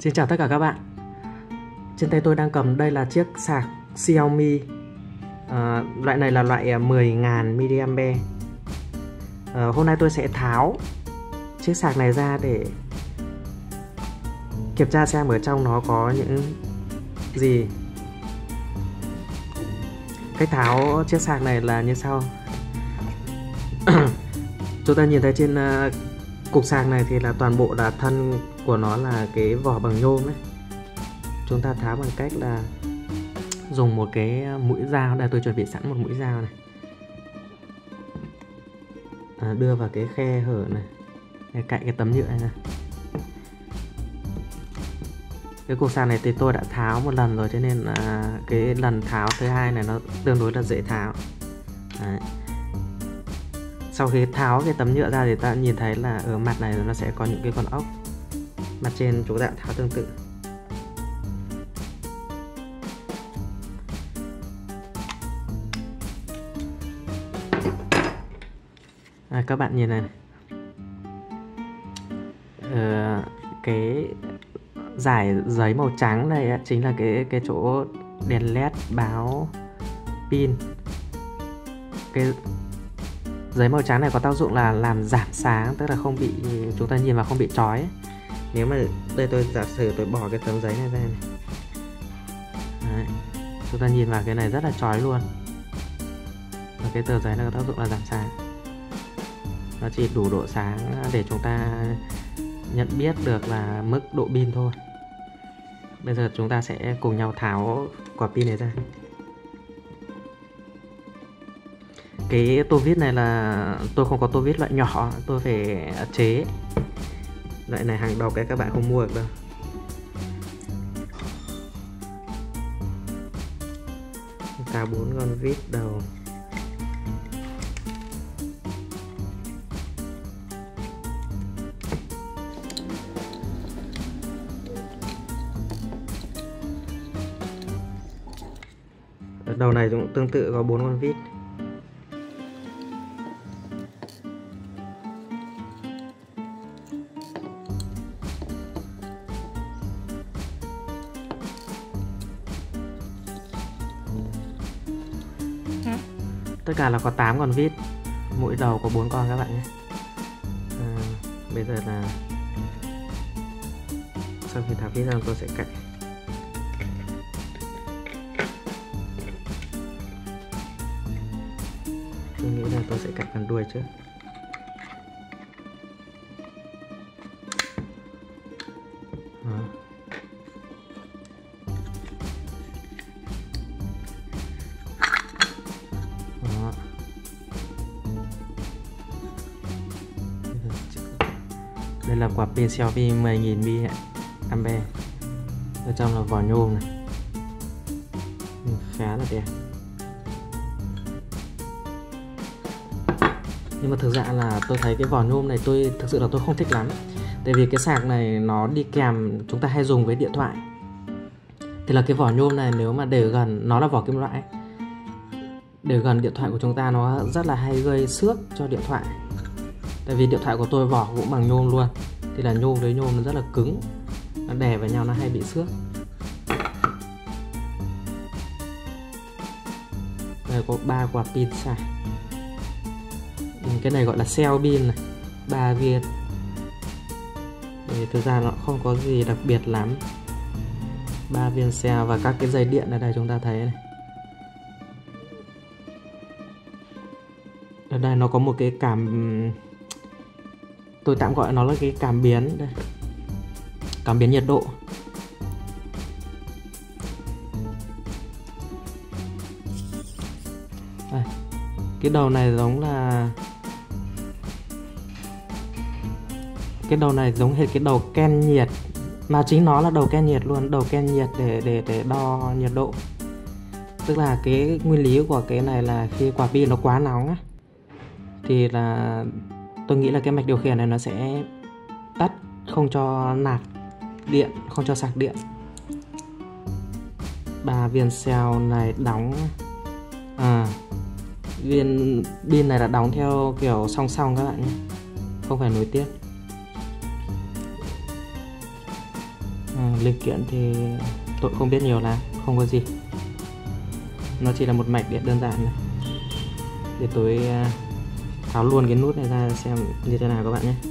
Xin chào tất cả các bạn. Trên tay tôi đang cầm đây là chiếc sạc Xiaomi. À, Loại này là loại à, 10.000 mAh. À, Hôm nay tôi sẽ tháo chiếc sạc này ra để kiểm tra xem ở trong nó có những gì. Cách tháo chiếc sạc này là như sau. Chúng ta nhìn thấy trên à, cục sạc này thì là toàn bộ là thân của nó là cái vỏ bằng nhôm ấy. Chúng ta tháo bằng cách là dùng một cái à, mũi dao. Đây tôi chuẩn bị sẵn một mũi dao này. À, đưa vào cái khe hở này. Để cạnh cái tấm nhựa này, này cái cục sạc này thì tôi đã tháo một lần rồi cho nên là cái lần tháo thứ hai này nó tương đối là dễ tháo. Đấy sau khi tháo cái tấm nhựa ra thì ta nhìn thấy là ở mặt này nó sẽ có những cái con ốc. Mặt trên chúng ta tháo tương tự. À, các bạn nhìn này, Ờ, cái giải giấy màu trắng này chính là cái cái chỗ đèn led báo pin. Cái giấy màu trắng này có tác dụng là làm giảm sáng, tức là không bị, chúng ta nhìn vào không bị chói nếu mà, đây tôi giả sử tôi bỏ cái tấm giấy này ra này. Đấy. chúng ta nhìn vào cái này rất là chói luôn. Và cái tờ giấy này có tác dụng là giảm sáng. Nó chỉ đủ độ sáng để chúng ta nhận biết được là mức độ pin thôi. Bây giờ chúng ta sẽ cùng nhau tháo quả pin này ra. Cái tô vít này là tôi không có tô vít loại nhỏ, tôi phải chế. Loại này hàng đầu cái các bạn không mua được đâu. Cả bốn con vít đầu. Đầu này cũng tương tự có bốn con vít tất cả là có 8 con vít. Mỗi đầu có 4 con các bạn nhé. À, bây giờ là sau khi tháo vít ra tôi sẽ cắt tôi nghĩ là tôi sẽ cắt phần đuôi trước. Quả pin Xiaomi 10.000 mAh. Ở trong là vỏ nhôm này. Ừ, khá là đẹp. Nhưng mà thực ra là tôi thấy cái vỏ nhôm này tôi, thực sự là tôi không thích lắm. Tại vì cái sạc này nó đi kèm, chúng ta hay dùng với điện thoại. Thì là cái vỏ nhôm này nếu mà để gần, nó là vỏ kim loại. Để gần điện thoại của chúng ta nó rất là hay gây xước cho điện thoại. Tại vì điện thoại của tôi vỏ cũng bằng nhôm luôn thì là nhôm với nhôm nó rất là cứng. Nó đè vào nhau, nó hay bị xước. Đây, có ba quả pin sạc cái này gọi là cell pin này, ba viên. Thì thực ra nó không có gì đặc biệt lắm. Ba viên cell và các cái dây điện ở đây chúng ta thấy này. Ở đây nó có một cái cảm tôi tạm gọi nó là cái cảm biến đây. Cảm biến nhiệt độ. Đây. cái đầu này giống là cái đầu này giống hệt cái đầu ken nhiệt. Mà chính nó là đầu ken nhiệt luôn, đầu ken nhiệt để để để đo nhiệt độ. Tức là cái nguyên lý của cái này là khi quả pin nó quá nóng á, thì là tôi nghĩ là cái mạch điều khiển này nó sẽ tắt không cho nạp điện không cho sạc điện. Ba viên xeo này đóng. À viên pin này là đóng theo kiểu song song các bạn nhé không phải nối tiếp. À, linh kiện thì tôi không biết nhiều là không có gì. Nó chỉ là một mạch điện đơn giản này để tôi à, tháo luôn cái nút này ra xem như thế nào các bạn nhé.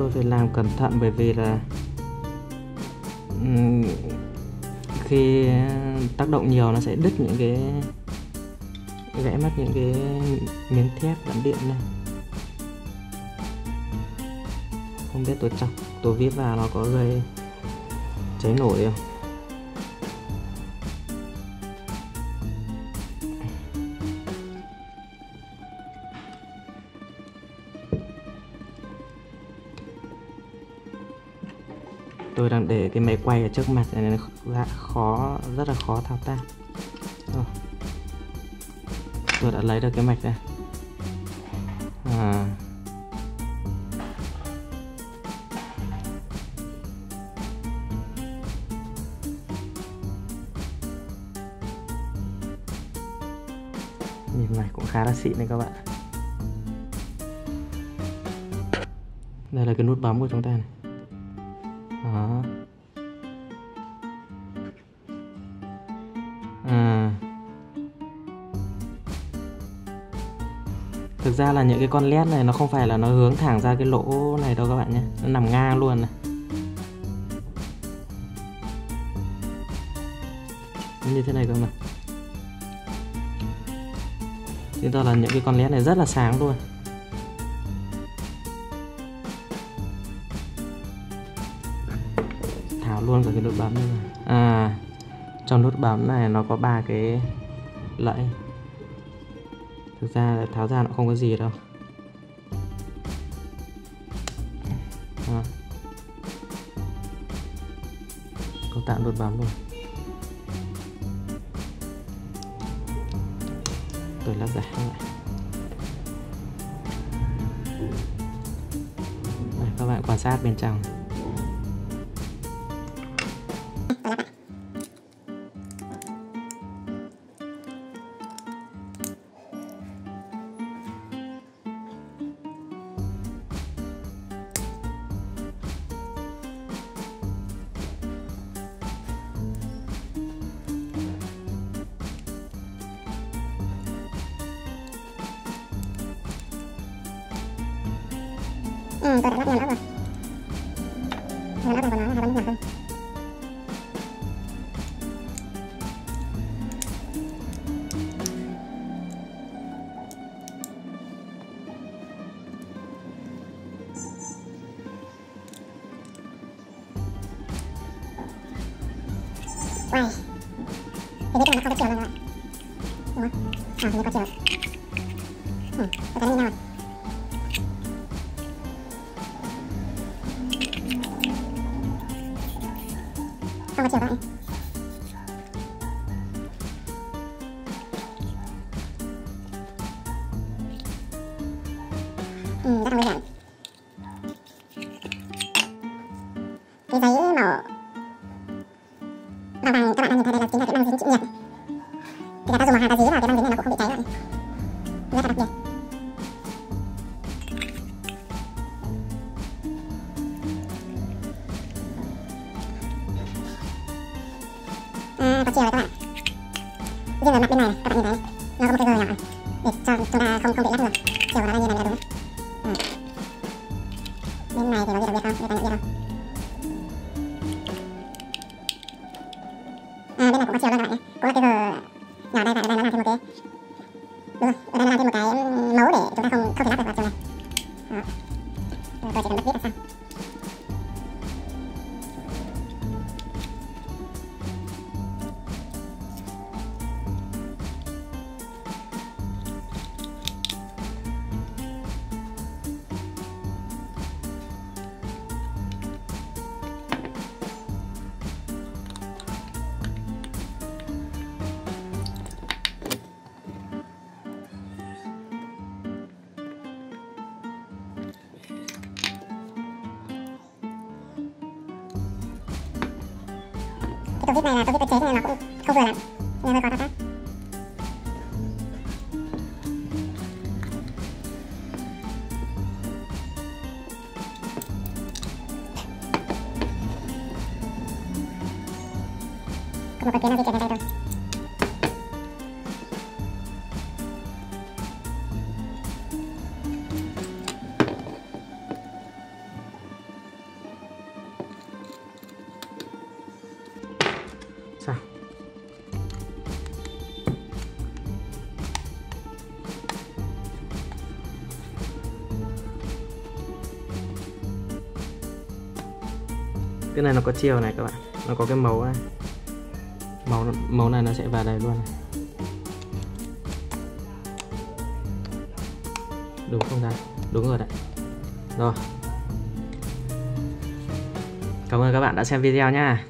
Tôi phải làm cẩn thận bởi vì là khi tác động nhiều nó sẽ đứt những cái, vẽ mất những cái miếng thép dẫn điện này không biết tôi chọc, tôi viết vào nó có gây cháy nổi không? Tôi đang để cái máy quay ở trước mặt này nên khó, rất là khó thao tác Rồi. tôi đã lấy được cái mạch ra. à. nhìn này cũng khá là xịn đấy các bạn đây là cái nút bấm của chúng ta này đó à. Thực ra là những cái con led này nó không phải là nó hướng thẳng ra cái lỗ này đâu các bạn nhé. Nó nằm ngang luôn này. Như thế này cơ mà. Chúng ta là những cái con led này rất là sáng luôn. Luôn cả cái nút bấm này. À trong nút bấm này nó có ba cái lẫy. Thực ra tháo ra nó không có gì đâu. À. có tạo nút bấm luôn. Tôi lắp giải lại. Đây, các bạn quan sát bên trong. อืมตัวแรกงินแล้วป่ะเงินแล้วป่ะก่อนนะทำเป็นหนักเลยว้ายเดี๋ยวนี้กำลังเอาไปเกี่ยวแล้วว่ะหัวอ่าทีนี้ก็เกี่ยว bên này cũng có chiều luôn các bạn nhé cũng là cái gờ nhỏ đây và ở đây tô vít này là tô vít tái chế nên nó cũng không vừa lắm nên hơi khó thao tác có một cái kiến nó di chuyển này cái này nó có chiều này các bạn. Nó có cái màu này. Màu màu này nó sẽ vào đây luôn này. đúng không ta đúng rồi đấy. Rồi. Cảm ơn các bạn đã xem video nha